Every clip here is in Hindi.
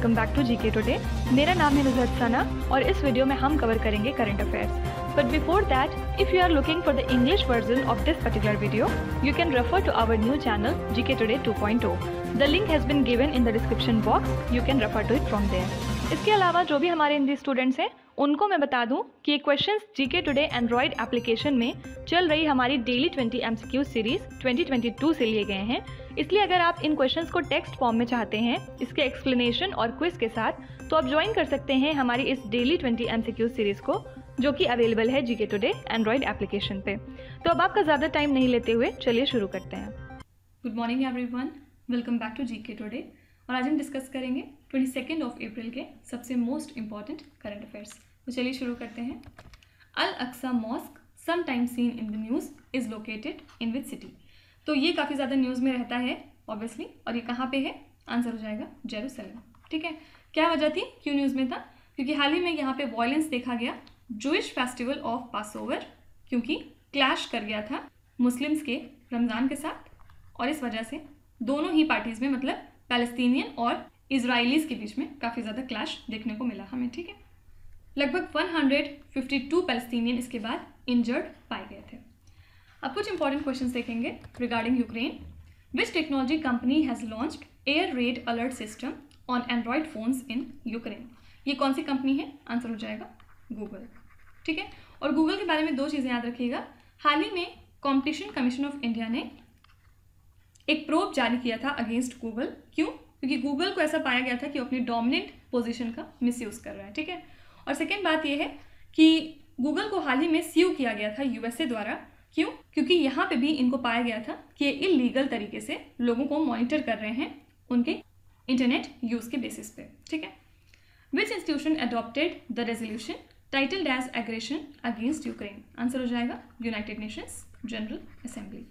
Welcome back to GK today. मेरा नाम है नुजरत सना और इस वीडियो में हम कवर करेंगे current affairs but before that if you are looking for the English version of this particular video you can refer to our new channel GK Today 2.0 the link has been given in the description box you can refer to it from there इसके अलावा जो भी हमारे हिंदी स्टूडेंट्स हैं, उनको मैं बता दूँ कि ये questions GK Today Android application में चल रही हमारी डेली 20 एमसीक्यू सीरीज़ 2022 से लिए गए हैं। इसलिए अगर आप इन क्वेश्चन को टेक्स्ट फॉर्म में चाहते हैं, इसके एक्सप्लेनेशन और क्विज के साथ तो आप ज्वाइन कर सकते हैं हमारी इस डेली 20 एमसीक्यू सीरीज़ को, जो कि अवेलेबल है जीके टुडे एंड्रॉयड एप्लीकेशन पे। तो अब आपका ज़्यादा टाइम नहीं लेते हुए चलिए शुरू करते हैं। Good morning everyone welcome back to GK Today और आज हम डिस्कस करेंगे ट्वेंटी सेकेंड ऑफ़ अप्रैल के सबसे मोस्ट इंपॉर्टेंट करंट अफेयर्स तो चलिए शुरू करते हैं। Al Aqsa mosque some time seen in the news is located in which city तो ये काफ़ी ज़्यादा न्यूज़ में रहता है ऑब्वियसली और ये कहाँ पे है? आंसर हो जाएगा जेरूसलम ठीक है? क्या वजह थी? क्यों न्यूज़ में था? क्योंकि हाल ही में यहाँ पे वॉयलेंस देखा गया जूश फेस्टिवल ऑफ़ पास क्योंकि क्लैश कर गया था मुस्लिम्स के रमज़ान के साथ, और इस वजह से दोनों ही पार्टीज़ में मतलब पैलेस्तीनियन और इसराइलीज़ के बीच में काफ़ी ज़्यादा क्लैश देखने को मिला हमें, ठीक है? लगभग 152 पैलेस्तीनियन इसके बाद इंजर्ड पाए गए थे। अब कुछ इंपॉर्टेंट क्वेश्चन देखेंगे regarding Ukraine which technology company has launched air raid alert system on Android phones in Ukraine ये कौन सी कंपनी है? आंसर हो जाएगा गूगल ठीक है? और गूगल के बारे में दो चीज़ें याद रखिएगा। हाल ही में कॉम्पिटिशन कमीशन ऑफ़ इंडिया ने एक प्रोब जारी किया था अगेंस्ट गूगल क्यों? क्योंकि गूगल को ऐसा पाया गया था कि वो अपनी डोमिनेंट पोजीशन का मिसयूज़ कर रहा है। ठीक है? और सेकेंड बात यह है कि गूगल को हाल ही में सीयू किया गया था यूएसए द्वारा क्यों? क्योंकि यहाँ पे भी इनको पाया गया था कि ये इलीगल तरीके से लोगों को मॉनिटर कर रहे हैं उनके इंटरनेट यूज़ के बेसिस पे, ठीक है? Which institution adopted the resolution titled dash aggression against Ukraine answer हो जाएगा United Nations General Assembly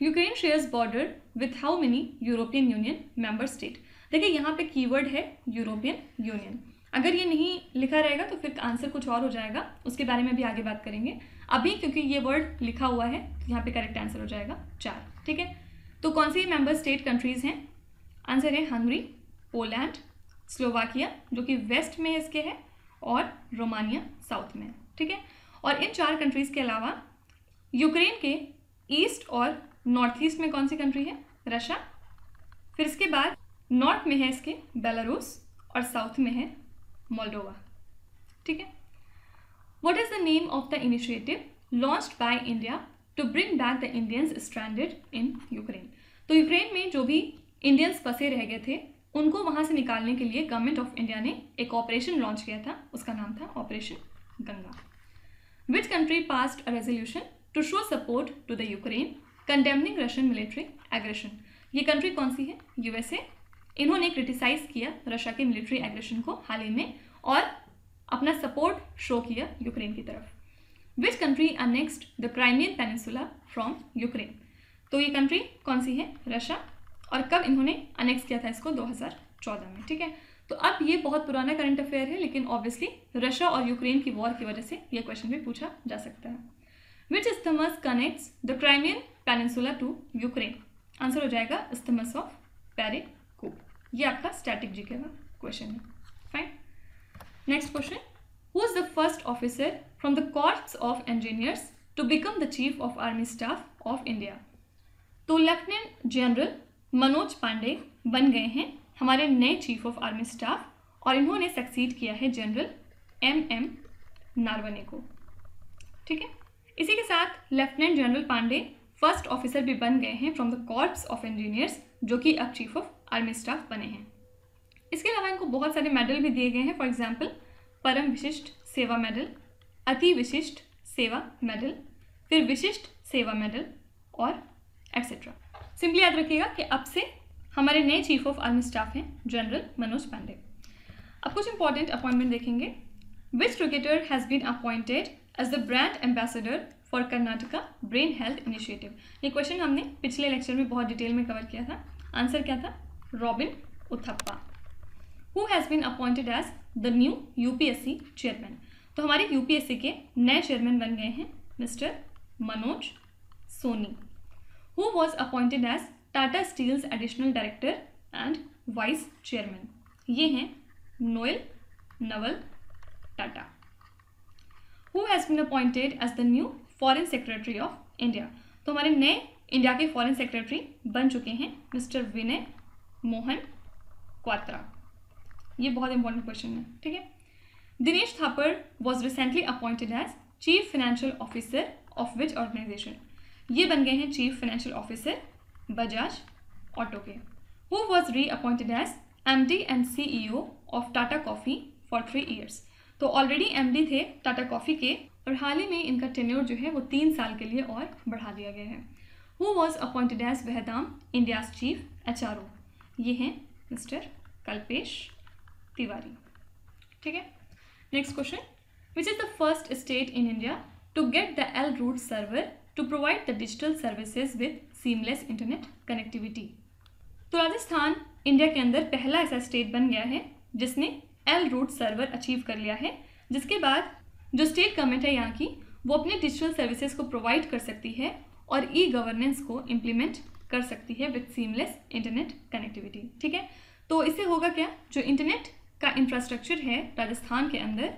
Ukraine shares border with how many European Union member state देखिए, यहाँ पे कीवर्ड है यूरोपियन यूनियन अगर ये नहीं लिखा रहेगा तो फिर आंसर कुछ और हो जाएगा, उसके बारे में भी आगे बात करेंगे। अभी क्योंकि ये वर्ड लिखा हुआ है तो यहाँ पे करेक्ट आंसर हो जाएगा चार, ठीक है? तो कौन सी मेंबर स्टेट कंट्रीज़ हैं? आंसर है हंगरी पोलैंड स्लोवाकिया जो कि वेस्ट में इसके है, और रोमानिया साउथ में, ठीक है? और इन चार कंट्रीज़ के अलावा यूक्रेन के ईस्ट और नॉर्थ ईस्ट में कौन सी कंट्री है? रशिया फिर इसके बाद नॉर्थ में है इसके बेलारूस और साउथ में है मोल्डोवा ठीक है? What is the name of the initiative launched by India to bring back the Indians stranded in Ukraine तो यूक्रेन में जो भी इंडियंस फंसे रह गए थे, उनको वहाँ से निकालने के लिए गवर्नमेंट ऑफ़ इंडिया ने एक ऑपरेशन लॉन्च किया था। उसका नाम था operation Ganga which country passed a resolution to show support to the Ukraine condemning Russian military aggression ये कंट्री कौन सी है? यूएसए इन्होंने क्रिटिसाइज किया रशिया के मिलिट्री एग्रेशन को हाल ही में और अपना सपोर्ट शो किया यूक्रेन की तरफ़। Which country annexed the Crimean peninsula from Ukraine तो ये कंट्री कौन सी है? रशिया और कब इन्होंने अनेक्स किया था इसको? 2014 में, ठीक है? तो अब ये बहुत पुराना करंट अफेयर है, लेकिन ऑब्वियसली रशिया और यूक्रेन की वॉर की वजह से यह क्वेश्चन भी पूछा जा सकता है। Which isthmus connects the Crimean peninsula to Ukraine answer हो जाएगा इस्थमस ऑफ़ पेरे ये आपका स्टैटिक जीके का क्वेश्चन है। Fine next question who is the first officer from the corps of engineers to become the chief of army staff of India तो लेफ्टिनेंट जनरल मनोज पांडे बन गए हैं हमारे नए चीफ ऑफ़ आर्मी स्टाफ और इन्होंने सक्सीड किया है जनरल एम एम नारवने को। ठीक है? इसी के साथ lieutenant general Pande first officer भी बन गए हैं from the corps of engineers जो कि अब चीफ ऑफ़ आर्मी स्टाफ बने हैं। इसके अलावा इनको बहुत सारे मेडल भी दिए गए हैं। फॉर एग्ज़ाम्पल परम विशिष्ट सेवा मेडल, अति विशिष्ट सेवा मेडल, फिर विशिष्ट सेवा मेडल और एट्सेट्रा सिंपली याद रखिएगा कि अब से हमारे नए चीफ ऑफ़ आर्मी स्टाफ हैं जनरल मनोज पांडे। अब कुछ इंपॉर्टेंट अपॉइंटमेंट देखेंगे। Which cricketer has been appointed as the brand ambassador for Karnataka brain health initiative ये क्वेश्चन हमने पिछले लेक्चर में बहुत डिटेल में कवर किया था। आंसर क्या था? Robin Uthappa who has been appointed as the new UPSC chairman तो हमारे यूपीएससी के नए चेयरमैन बन गए हैं Mr Manoj Soni who was appointed as Tata Steel's additional director and vice chairman ये हैं Noel Naval Tata who has been appointed as the new foreign secretary of India तो हमारे नए इंडिया के फॉरेन सेक्रेटरी बन चुके हैं मिस्टर विनय मोहन क्वात्रा ये बहुत इंपॉर्टेंट क्वेश्चन है, ठीक है? Dinesh Thapar was recently appointed as chief financial officer of which organisation ये बन गए हैं chief financial officer Bajaj Auto के। Who was reappointed as M D and C E O of Tata Coffee for three years तो ऑलरेडी एम डी थे टाटा कॉफ़ी के, और हाल ही में इनका टेन्योर जो है वो तीन साल के लिए और बढ़ा दिया गया है। Who was appointed as बेहदाम India's chief H R O ये हैं मिस्टर कल्पेश तिवारी। ठीक है? Next question which is the first state in India to get the L root server to provide the digital services with seamless internet connectivity तो राजस्थान इंडिया के अंदर पहला ऐसा स्टेट बन गया है, जिसने एल रूट सर्वर अचीव कर लिया है, जिसके बाद जो स्टेट गवर्नमेंट है यहाँ की, वो अपने डिजिटल सर्विसेज़ को प्रोवाइड कर सकती है और ई गवर्नेंस को इम्प्लीमेंट कर सकती है विथ सीमलेस इंटरनेट कनेक्टिविटी ठीक है? तो इससे होगा क्या? जो इंटरनेट का इंफ्रास्ट्रक्चर है राजस्थान के अंदर,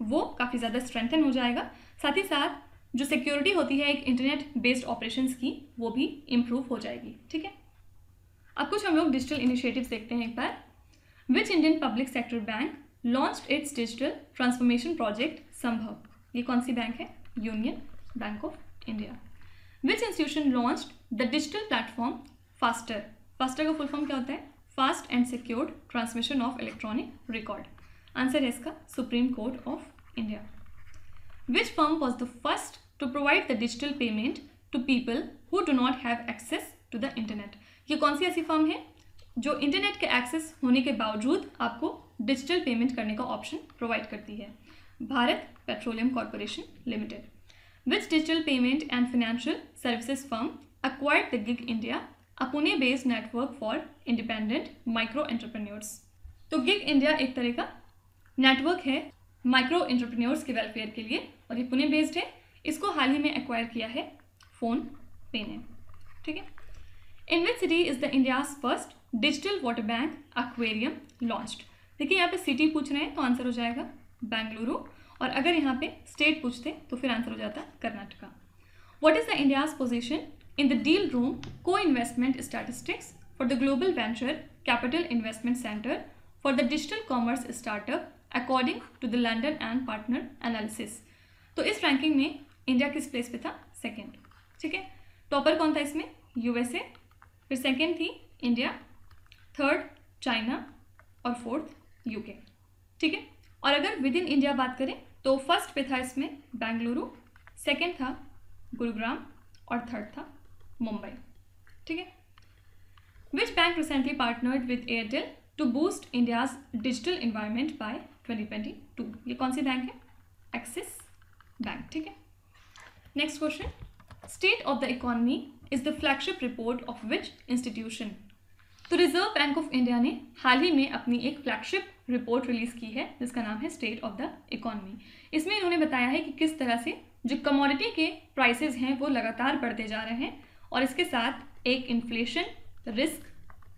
वो काफ़ी ज़्यादा स्ट्रेंथन हो जाएगा। साथ ही साथ जो सिक्योरिटी होती है एक इंटरनेट बेस्ड ऑपरेशन की, वो भी इम्प्रूव हो जाएगी, ठीक है? अब कुछ हम लोग डिजिटल इनिशिएटिव्स देखते हैं एक बार। Which Indian public sector bank launch its digital transformation project Sambhav ये कौन सी बैंक है? Union Bank of India which institution launch the digital platform FASTER FASTER का फुल फॉर्म क्या होता है? Fast and secured transmission of electronic record answer है इसका Supreme Court of India which firm was the first to provide the digital payment to people who do not have access to the internet? ये कौन सी ऐसी फर्म है? जो इंटरनेट के एक्सेस होने के बावजूद आपको डिजिटल पेमेंट करने का ऑप्शन प्रोवाइड करती है। Bharat Petroleum Corporation Limited which digital payment and financial services firm acquired the Gig India a Pune based network for independent micro entrepreneurs. तो गिग इंडिया एक तरह का नेटवर्क है माइक्रो एंटरप्रेन्योर्स के वेलफेयर के लिए और ये पुणे बेस्ड है। इसको हाल ही में एक्वायर किया है फ़ोन पे ने। ठीक है? In which city is the India's first digital water bank aquarium launched देखिए यहाँ पे सिटी पूछ रहे हैं तो आंसर हो जाएगा बेंगलुरु और अगर यहाँ पे स्टेट पूछते तो फिर आंसर हो जाता Karnataka. What is the India's position the deal room co investment statistics for the global venture capital investment centre for the digital commerce startup according to the London and partner analysis तो इस रैंकिंग में इंडिया किस प्लेस पे था? सेकेंड ठीक है? टॉपर कौन था इसमें? यूएसए फिर सेकेंड थी इंडिया थर्ड चाइना और फोर्थ यूके ठीक है? और अगर विद इन इंडिया बात करें तो फ़र्स्ट पे था इसमें बेंगलुरु सेकेंड था गुरुग्राम और थर्ड था मुंबई ठीक है? Which bank recently partnered with Airtel to boost India's digital environment by 2022 ये कौन सी बैंक है? एक्सिस बैंक ठीक है? Next question state of the economy is the flagship report of which institution तो रिज़र्व बैंक ऑफ़ इंडिया ने हाल ही में अपनी एक फ्लैगशिप रिपोर्ट रिलीज़ की है, जिसका नाम है स्टेट ऑफ़ द इकोनॉमी इसमें इन्होंने बताया है कि किस तरह से जो कमोडिटी के प्राइसेस हैं, वो लगातार बढ़ते जा रहे हैं। और इसके साथ एक इन्फ्लेशन रिस्क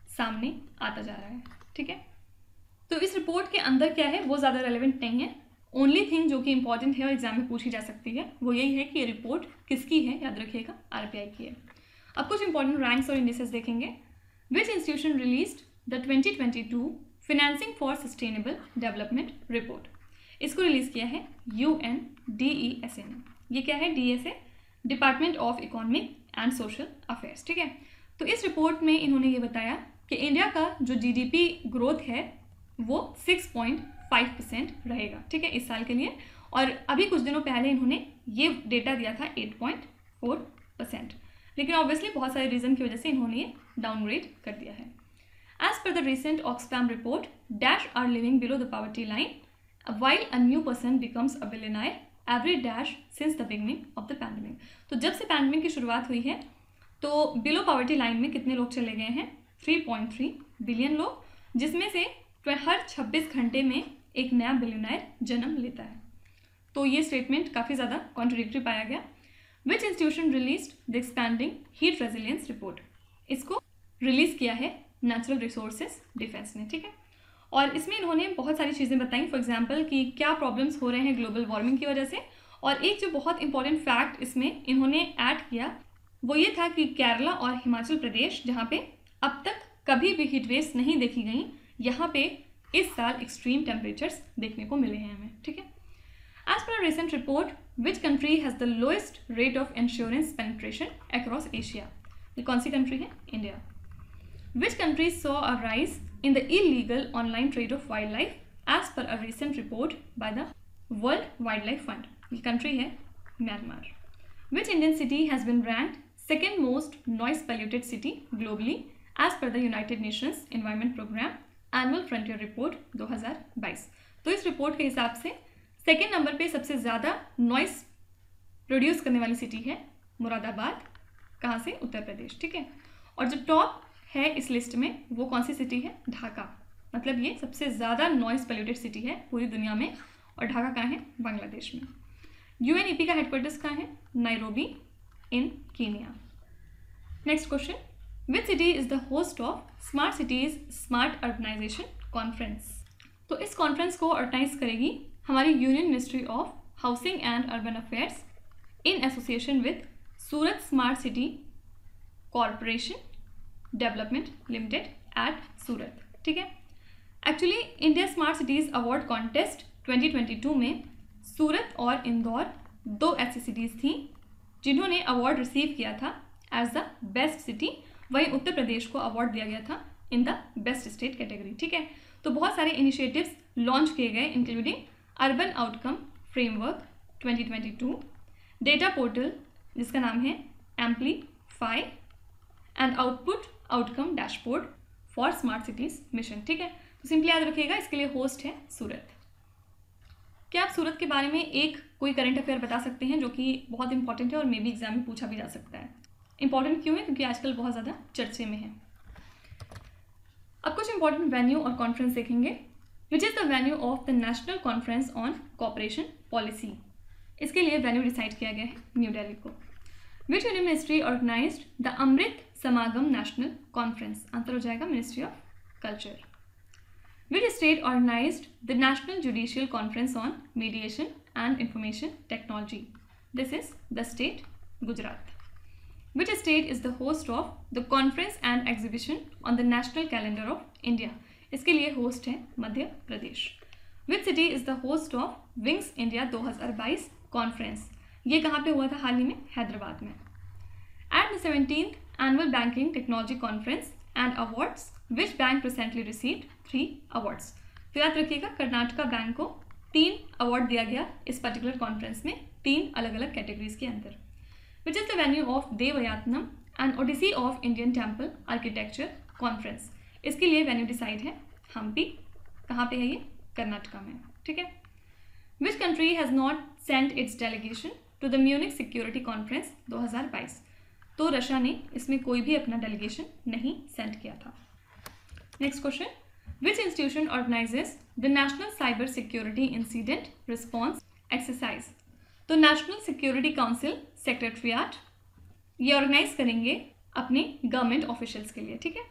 सामने आता जा रहा है, ठीक है? तो इस रिपोर्ट के अंदर क्या है? वो ज़्यादा रेलिवेंट नहीं है। ओनली थिंग जो कि इंपॉर्टेंट है और एग्ज़ाम में पूछी जा सकती है, वो यही है कि ये रिपोर्ट किसकी है? याद रखिएगा आर की है। अब कुछ इंपॉर्टेंट रैंक्स और इंडिसेस देखेंगे। Which institution release the 2022 financing for sustainable development report इसको रिलीज़ किया है U N D E S N ये क्या है? D S A department of economic and social affairs ठीक है? तो इस रिपोर्ट में इन्होंने ये बताया कि इंडिया का जो जीडीपी ग्रोथ है, वो सिक्स पॉइंट फाइव परसेंट रहेगा, ठीक है, इस साल के लिए। और अभी कुछ दिनों पहले इन्होंने ये डेटा दिया था एट पॉइंट फोर परसेंट लेकिन ऑब्वियसली बहुत सारे रीज़न की वजह से इन्होंने ये डाउनग्रेड कर दिया है। As per the recent Oxfam report dash are living below the poverty line while a new person becomes a every dash since the beginning of the pandemic तो जब से पैंडमिक की शुरुआत हुई है तो बिलो पॉवर्टी लाइन में कितने लोग चले गए हैं? थ्री पॉइंट थ्री बिलियन लोग, जिसमें से हर 26 घंटे में एक नया बिलियनर जन्म लेता है। तो ये स्टेटमेंट काफ़ी ज़्यादा कॉन्ट्रोडिक्टरी पाया गया। Which institution release the expanding heat resilience report इसको रिलीज़ किया है नेचुरल रिसोर्सेज डिफेंस ने, ठीक है? और इसमें इन्होंने बहुत सारी चीज़ें बताई फॉर एग्ज़ाम्पल कि क्या प्रॉब्लम्स हो रहे हैं ग्लोबल वार्मिंग की वजह से। और एक जो बहुत इंपॉर्टेंट फैक्ट इसमें इन्होंने ऐड किया, वो ये था कि केरला और हिमाचल प्रदेश जहाँ पे अब तक कभी भी हीट वेव्स नहीं देखी गई, यहाँ पे इस साल एक्सट्रीम टेम्परेचर्स देखने को मिले हैं हमें, ठीक है? As per recent report which country has the lowest rate of insurance penetration across Asia ये कौन सी कंट्री है? India country saw a rise in the illegal online trade of wildlife as per a recent report by the World Wildlife Fund country है Myanmar which Indian city has been rank second most noise polluted city globally as per the United Nations Environment Programme Annual Frontier report 2022 तो इस रिपोर्ट के हिसाब से सेकेंड नंबर पे सबसे ज़्यादा नॉइस प्रोड्यूस करने वाली सिटी है मुरादाबाद, कहाँ से? उत्तर प्रदेश, ठीक है? और जो टॉप है इस लिस्ट में, वो कौन सी सिटी है? ढाका। मतलब ये सबसे ज़्यादा नॉइस पोल्यूटेड सिटी है पूरी दुनिया में और ढाका कहाँ है? बांग्लादेश में। यू का हेडक्वार्टर्स कहाँ है? Nairobi in Kenya next question which city is the host of smart cities smart urbanisation conference तो इस कॉन्फ्रेंस को ऑर्गेनाइज करेगी हमारी union ministry of housing and urban affairs in association with Surat smart city corporation development limited at Surat, ठीक है? Actually India smart cities award contest 2022 में सूरत और इंदौर दो ऐसी सिटीज़ थी जिन्होंने अवार्ड रिसीव किया था एज द बेस्ट सिटी वहीं उत्तर प्रदेश को अवार्ड दिया गया था in the best state category ठीक है? तो बहुत सारे इनिशिएटिव्स लॉन्च किए गए including urban outcome framework 2022 data portal जिसका नाम है amplify and output outcome dashboard for smart cities mission ठीक है? तो सिंपली याद रखिएगा, इसके लिए होस्ट है सूरत। क्या आप सूरत के बारे में एक कोई करंट अफेयर बता सकते हैं जो कि बहुत इंपॉर्टेंट है और मे बी एग्ज़ाम में पूछा भी जा सकता है? इंपॉर्टेंट क्यों है? क्योंकि आजकल बहुत ज़्यादा चर्चे में है। अब कुछ इंपॉर्टेंट वेन्यू और कॉन्फ्रेंस देखेंगे which is the venue of the national conference on cooperation policy इसके लिए वेन्यू डिसाइड किया गया है न्यू दिल्ली को। Which university organise the Amrit Samagam national conference answer हो जाएगा ministry of culture which state organise the national judicial conference on mediation and information technology this is the state Gujarat Which state is the host of the conference and exhibition on the national calendar of India? इसके लिए होस्ट है Madhya Pradesh. Which is the host of Wings India 2022 conference ये कहाँ पे हुआ था? हाल ही में हैदराबाद में. At the seventeen annual banking technology conference and awards which bank recently received three awards तो याद रखिएगा, कर्नाटका बैंक को तीन अवार्ड दिया गया इस पर्टिकुलर कॉन्फ्रेंस में, तीन अलग अलग कैटेगरीज के अंदर। Which is the venue of Devayatnam and Odyssey of Indian Temple Architecture Conference. इसके लिए वेन्यू डिसाइड है हम्पी कहाँ पे है ये? कर्नाटका में। ठीक है? Which country has not send its delegation to the Munich security conference 2022 तो रशिया ने इसमें कोई भी अपना डेलीगेशन नहीं सेंड किया था। Next question which institution organises the national cyber security incident response exercise तो नेशनल सिक्योरिटी काउंसिल सेक्रेटरीट ये ऑर्गेनाइज करेंगे अपने गवर्नमेंट ऑफिशियल्स के लिए, ठीक है?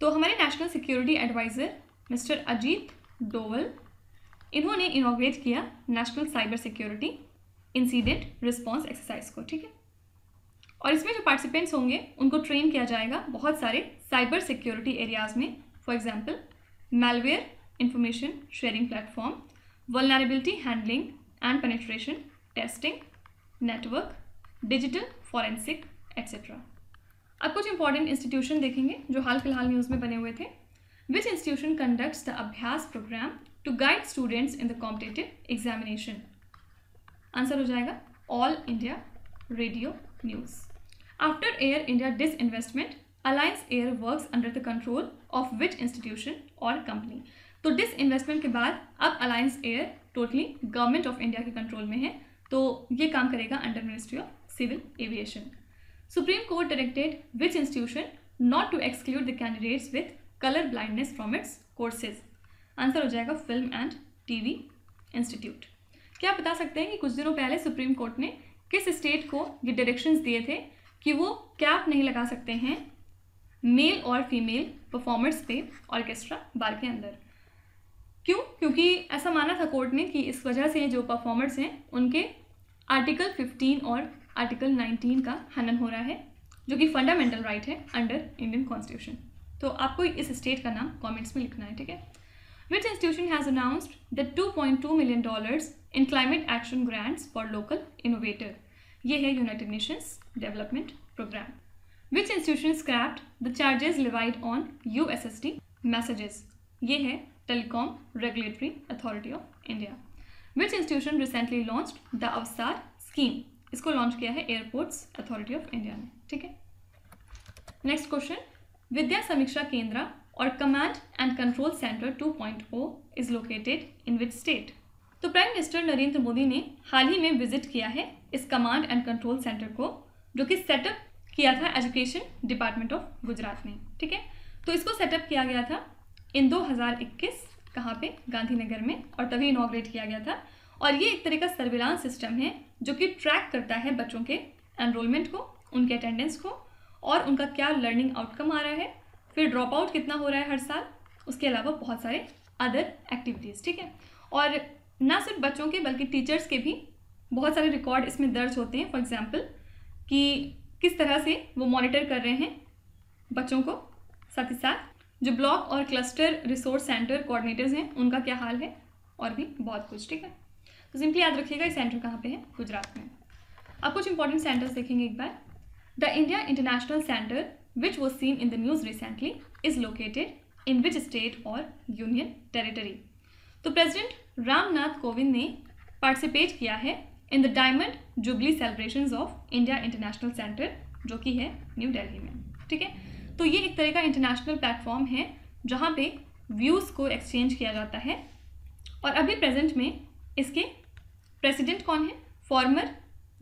तो हमारे national security adviser Mr Ajit Doval इन्होंने इनोग्रेट किया national cyber security incident response exercise को, ठीक है? और इसमें जो पार्टिसिपेंट्स होंगे, उनको ट्रेन किया जाएगा बहुत सारे साइबर सिक्योरिटी एरियाज़ में। For example malware information sharing platform vulnerability handling and penetration testing network digital forensic etcetera अब कुछ इंपॉर्टेंट इंस्टीट्यूशन देखेंगे, जो हाल फ़िलहाल न्यूज़ में बने हुए थे। Which institution conducts the Abhyas programme to guide students in the competitive examination answer हो जाएगा All India Radio news Air India disinvestment Alliance Air work under the control of which institution और कंपनी तो डिस इन्वेस्टमेंट के बाद अब Alliance Air totally government of India के कंट्रोल में है तो ये काम करेगा under ministry of civil aviation. Supreme Court directed which institution not to exclude the candidates with color blindness from its courses. Answer हो जाएगा फ़िल्म एंड टीवी इंस्टीट्यूट क्या बता सकते हैं कि कुछ दिनों पहले सुप्रीम कोर्ट ने किस स्टेट को ये डायरेक्शंस दिए थे कि वो कैप नहीं लगा सकते हैं? मेल और फीमेल परफॉर्मर्स पे ऑर्केस्ट्रा बार के अंदर। क्यों? क्योंकि ऐसा माना था कोर्ट ने कि इस वजह से जो परफॉर्मर्स हैं, उनके आर्टिकल 15 और आर्टिकल 19 का हनन हो रहा है, जो कि फंडामेंटल राइट है अंडर इंडियन कॉन्स्टिट्यूशन तो आपको इस स्टेट का नाम कमेंट्स में लिखना है, ठीक है? Which institution has announced the 2.2 million dollars in climate action grants for local innovator ये है United Nations development programme which institution scrapped the charges levied on U S S D messages ये है telecom regulatory authority of India which institution recently launch the Avsar scheme इसको लॉन्च किया है एयरपोर्ट्स अथॉरिटी ऑफ़ इंडिया ने, ठीक है? नेक्स्ट क्वेश्चन विद्या समीक्षा केंद्र और command and control centre 2.0 is located in which state तो प्राइम मिनिस्टर नरेंद्र मोदी ने हाल ही में विज़िट किया है इस कमांड एंड कंट्रोल सेंटर को, जो कि सेटअप किया था एजुकेशन डिपार्टमेंट ऑफ़ गुजरात ने, ठीक है? तो इसको सेटअप किया गया था इन 2021 कहाँ पे? गांधीनगर में, और तभी इनाग्रेट किया गया था। और ये एक तरह का सर्विलांस सिस्टम है, जो कि ट्रैक करता है बच्चों के एनरोलमेंट को, उनके अटेंडेंस को, और उनका क्या लर्निंग आउटकम आ रहा है, फिर ड्रॉप आउट कितना हो रहा है हर साल, उसके अलावा बहुत सारे अदर एक्टिविटीज़ ठीक है? और ना सिर्फ़ बच्चों के, बल्कि टीचर्स के भी बहुत सारे रिकॉर्ड इसमें दर्ज होते हैं फॉर एग्ज़ाम्पल कि किस तरह से वो मॉनिटर कर रहे हैं बच्चों को, साथ ही साथ जो ब्लॉक और क्लस्टर रिसोर्स सेंटर कोऑर्डिनेटर्स हैं, उनका क्या हाल है और भी बहुत कुछ, ठीक है? तो सिंपली याद रखिएगा ये सेंटर कहाँ पे है? गुजरात में। अब कुछ इंपॉर्टेंट सेंटर्स देखेंगे एक बार। The India International Centre which was seen in the news recently is located in which state और यूनियन टेरिटरी तो प्रेसिडेंट रामनाथ कोविंद ने पार्टिसिपेट किया है in the diamond jubilee celebration of India International Centre जो कि है न्यू दिल्ली में, ठीक है? तो ये एक तरह का इंटरनेशनल प्लेटफॉर्म है, जहाँ पे व्यूज़ को एक्सचेंज किया जाता है। और अभी प्रेजेंट में इसके प्रेसिडेंट कौन है? फॉर्मर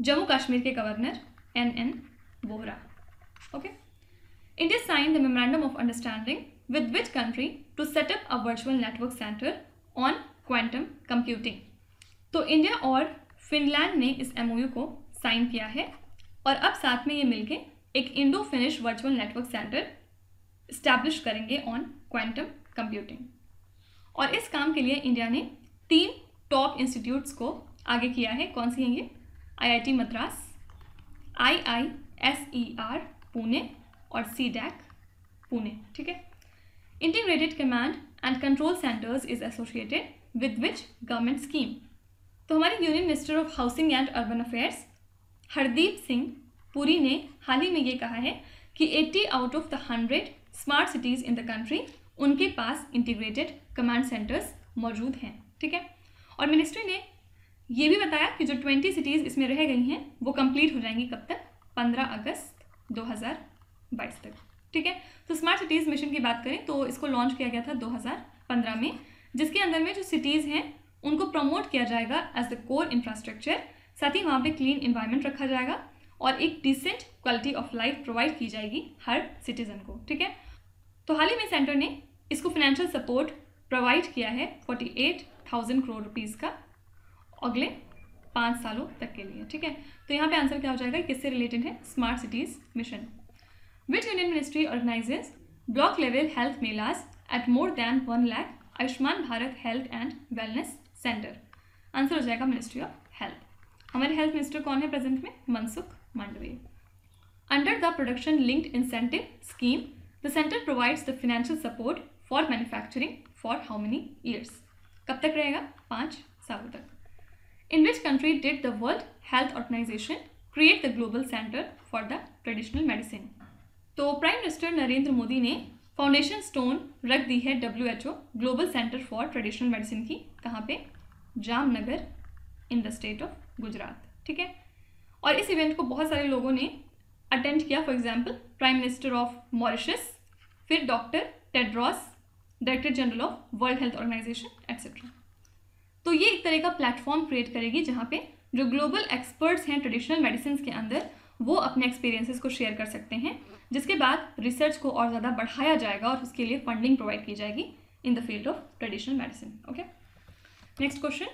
जम्मू कश्मीर के governor N N Vohra okay India sign the memorandum of understanding with which country to set up a virtual network centre on quantum computing तो इंडिया और फिनलैंड ने इस एमओयू को साइन किया है और अब साथ में ये मिलके एक Indo Finnish virtual network centre establish करेंगे ऑन क्वांटम कंप्यूटिंग और इस काम के लिए इंडिया ने तीन टॉप इंस्टीट्यूट्स को आगे किया है। कौन सी हैं ये? आईआईटी मद्रास आईआईएसईआर पुणे और सी डैक पुणे, ठीक है? Integrated command and control centres is associated with which government scheme तो हमारे union minister of housing and urban affairs Hardeep Singh Puri ने हाल ही में ये कहा है कि 80 out of the 100 smart cities in the country उनके पास इंटीग्रेटेड कमांड सेंटर्स मौजूद हैं, ठीक है? और मिनिस्ट्री ने ये भी बताया कि जो 20 सिटीज़ इसमें रह गई हैं, वो कंप्लीट हो जाएँगी कब तक? 15 अगस्त 2022 तक, ठीक है? तो स्मार्ट सिटीज़ मिशन की बात करें तो इसको लॉन्च किया गया था 2015 में। जिसके अंदर में जो सिटीज़ हैं, उनको प्रमोट किया जाएगा एज द कोर इंफ्रास्ट्रक्चर साथ ही वहाँ पे क्लीन इन्वायरमेंट रखा जाएगा और एक decent quality of life provide की जाएगी हर सिटीज़न को, ठीक है? तो हाल ही में सेंटर ने इसको फाइनेंशियल सपोर्ट प्रोवाइड किया है forty eight thousand crore rupees का अगले पाँच सालों तक के लिए, ठीक है? तो यहाँ पे आंसर क्या हो जाएगा? किससे रिलेटेड है? Smart cities mission which union ministry organises block level health melas at more than one lakh Ayushman Bharat health and wellness centre, answer हो जाएगा मिनिस्ट्री ऑफ़ हेल्थ। हमारे हेल्थ मिनिस्टर कौन है प्रेजेंट में? Mansukh Mandaviya. Under the production linked incentive scheme the centre provides the financial support for manufacturing for how many years कब तक रहेगा? पाँच सालों तक। In which country did the World Health Organisation create the global centre for the traditional medicine तो प्राइम मिनिस्टर नरेंद्र मोदी ने फाउंडेशन स्टोन रख दी है W H O global centre for traditional medicine की, कहाँ पे? Jamnagar in the state of Gujarat, ठीक है? और इस इवेंट को बहुत सारे लोगों ने अटेंड किया for example prime minister of Mauritius फिर doctor Tedros director general of World Health Organisation etcetera तो ये एक तरह का प्लेटफॉर्म क्रिएट करेगी जहाँ पे जो ग्लोबल एक्सपर्ट्स हैं ट्रेडिशनल मेडिसिन के अंदर वो अपने एक्सपीरियंसेस को शेयर कर सकते हैं, जिसके बाद रिसर्च को और ज़्यादा बढ़ाया जाएगा और उसके लिए फंडिंग प्रोवाइड की जाएगी in the field of traditional medicine okay next question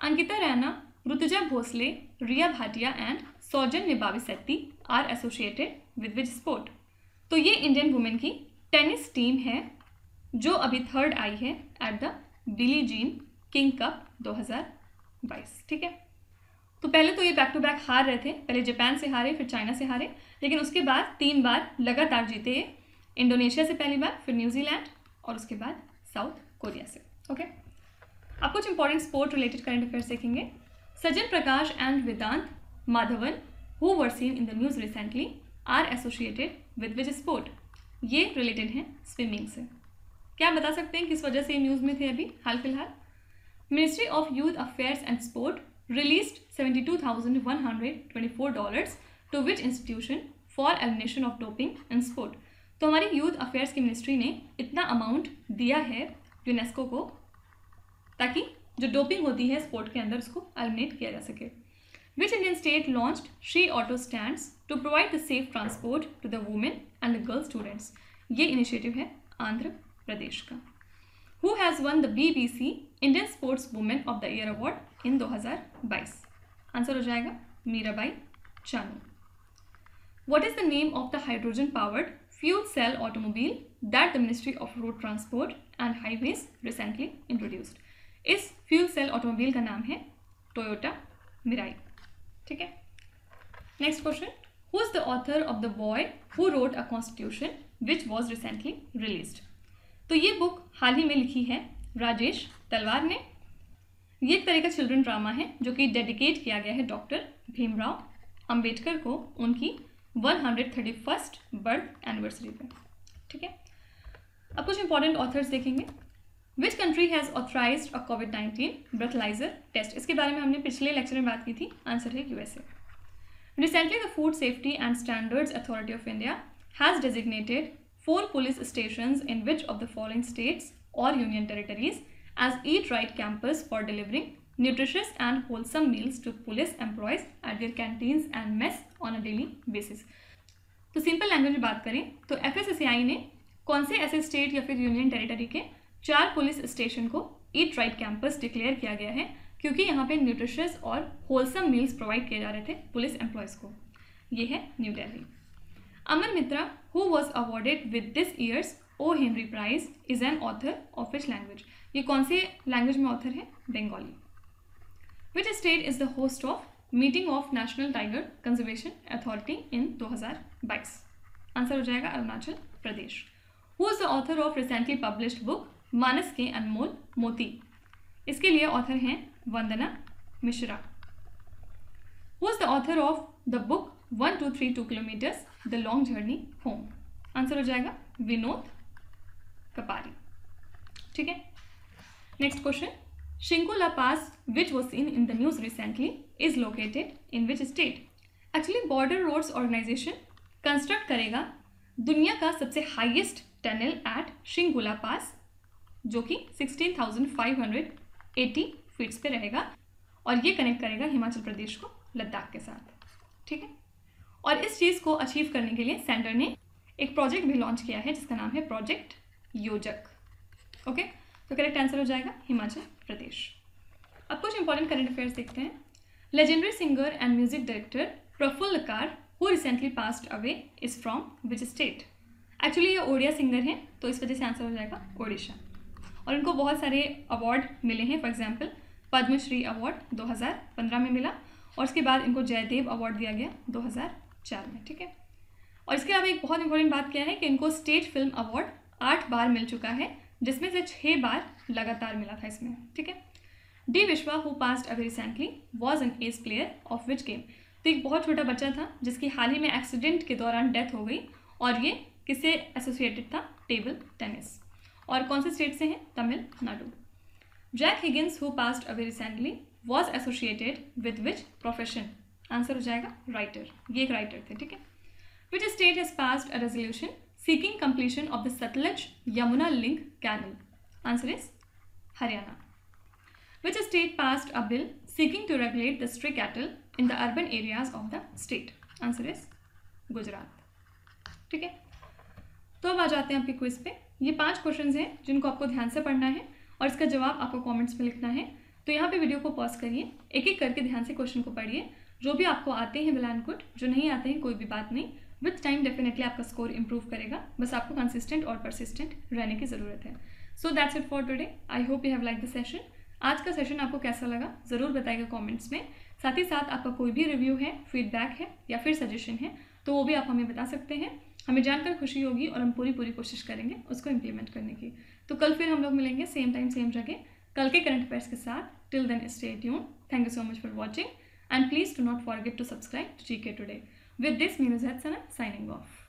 Ankita Raina, Rutuja Bhosale, Riya Bhatia and Sowjanya Bavisetti are associated with which sport तो ये इंडियन वुमेन की टेनिस टीम है, जो अभी थर्ड आई है at the Billie Jean King Cup 2022 ठीक है? तो पहले तो ये बैक टू बैक हार रहे थे। पहले जापान से हारे, फिर चाइना से हारे। लेकिन उसके बाद तीन बार लगातार जीते ये। इंडोनेशिया से पहली बार, फिर न्यूजीलैंड और उसके बाद साउथ कोरिया से। ओके अब कुछ important sport related current affairs देखेंगे। Sajan Prakash and Vedaant Madhavan who were seen in the news recently are associated with which sport ये रिलेटेड हैं स्विमिंग से। क्या बता सकते हैं किस वजह से ये न्यूज़ में थे अभी, हाल फ़िलहाल? Ministry of youth affairs and sport two thousand one hundred twenty four elimination of doping in sport तो हमारी यूथ अफेयर्स की मिनिस्ट्री ने इतना अमाउंट दिया है यूनेस्को को ताकि जो डोपिंग होती है स्पोर्ट के अंदर उसको एलिमिनेट किया जा सके। Which Indian state launch Shri auto stand to provide the safe transport to the women and the girl students ये इनिशिएटिव है आंध्र प्रदेश का। Who has won the B B C Indian sports women of the year award in 2022 answer हो जाएगा Mirabai Chanu. What is the name of the hydrogen powered fuel cell automobile that the Ministry of Road Transport and Highways recently introduced. इस फ्यूल सेल ऑटोमोबाइल का नाम है टोयोटा मिराई ठीक है? Next question who is the author of the boy who wrote a constitution which was recently release तो ये बुक हाल ही में लिखी है राजेश तलवार ने। ये एक तरह का चिल्ड्रन ड्रामा है, जो कि डेडिकेट किया गया है डॉक्टर भीमराव अंबेडकर को उनकी one hundred thirty first birth anniversary पे। ठीक है? अब कुछ इंपॉर्टेंट ऑथर्स देखेंगे। Which country has authorise a COVID nineteen breathalyser test इसके बारे में हमने पिछले लेक्चर में बात की थी। आंसर है USA recently the food safety and standards authority of India has designated four police station in which of the following states और union territories as eat right campus for delivering nutritious and wholesome meals to police employees at their canteens and mess on a daily basis. तो सिंपल लैंग्वेज में बात करें तो एफ़ ने कौन से ऐसे स्टेट या फिर यूनियन टेरिटरी के चार पुलिस स्टेशन को ईट राइट कैंपस डिक्लेयर किया गया है? क्योंकि यहाँ पे न्यूट्रिशियस और होलसम मील्स प्रोवाइड किए जा रहे थे पुलिस एम्प्लॉयज़ को। ये है New Delhi Aman Mitra who was awarded with this year's O Henry prize is an author of which language ये कौन से लैंग्वेज में ऑथर है? Bengali which state is the host of meeting of national tiger conservation authority in 2022 answer हो जाएगा Arunachal Pradesh who is the author of recently published book Manas ke Anmol Moti इसके लिए ऑथर हैं Vandana Mishra. Who is the author of the book one two three two kilometres the long journey home answer हो जाएगा विनोद कपारी ठीक है? Next question Shinkula Pass, which was seen in the news recently, is located in which state? Actually, Border Roads Organization construct करेगा दुनिया का सबसे highest tunnel at Shinkula pass जो कि 16,580 फीट्स पे रहेगा और ये कनेक्ट करेगा हिमाचल प्रदेश को लद्दाख के साथ ठीक है और इस चीज़ को अचीव करने के लिए सेंटर ने एक प्रोजेक्ट भी लॉन्च किया है जिसका नाम है प्रोजेक्ट योजक ओके तो करेक्ट आंसर हो जाएगा हिमाचल प्रदेश। अब कुछ इंपॉर्टेंट करंट अफेयर्स देखते हैं। Legendary singer and music director Prafulla Kar who recently passed away is from which state actually ये ओडिया सिंगर हैं तो इस वजह से आंसर हो जाएगा ओडिशा और इनको बहुत सारे अवार्ड मिले हैं फॉर एग्ज़ाम्पल पद्मश्री अवार्ड 2015 में मिला, और उसके बाद इनको जयदेव अवार्ड दिया गया 2004 में, ठीक है? और इसके अलावा एक बहुत इंपॉर्टेंट बात क्या है कि इनको स्टेट फ़िल्म अवार्ड आठ बार मिल चुका है जिसमें से छः बार लगातार मिला था इसमें, ठीक है? D Vishwa who passed away recently was an ace player of which game तो एक बहुत छोटा बच्चा था, जिसकी हाल ही में एक्सीडेंट के दौरान डेथ हो गई, और ये किससे एसोसिएटेड था? टेबल टेनिस और कौन से स्टेट से हैं? Tamil Nadu Jack Higgins who passed away recently was associated with which profession answer हो जाएगा राइटर ये एक राइटर थे, ठीक है? Which state has passed a resolution seeking completion of the Satluj Yamuna link canal? Answer is Haryana. Which state passed a bill seeking to regulate the stray cattle in the urban areas of the state? Answer is Gujarat ठीक है तो अब आ जाते हैं आपके क्विज पे ये पाँच क्वेश्चंस हैं जिनको आपको ध्यान से पढ़ना है और इसका जवाब आपको कमेंट्स में लिखना है तो यहाँ पे वीडियो को पॉज करिए एक एक करके ध्यान से क्वेश्चन को पढ़िए जो भी आपको आते हैं बिलान कुट जो नहीं आते हैं कोई भी बात नहीं विथ टाइम डेफिनेटली आपका स्कोर इंप्रूव करेगा। बस आपको कंसिस्टेंट और परसिस्टेंट रहने की ज़रूरत है। So that's it for today I hope you have like the session आज का सेशन आपको कैसा लगा? ज़रूर बताइएगा कमेंट्स में। साथ ही साथ आपका कोई भी रिव्यू है फीडबैक है या फिर सजेशन है तो वो भी आप हमें बता सकते हैं। हमें जानकर खुशी होगी और हम पूरी पूरी कोशिश करेंगे उसको इम्प्लीमेंट करने की। तो कल फिर हम लोग मिलेंगे सेम टाइम सेम जगह। कल के करंट अफेयर्स के साथ। Till then stay tuned thank you so much for watching and please do not forget to subscribe to G K today with this Meenu Zaid Sana signing off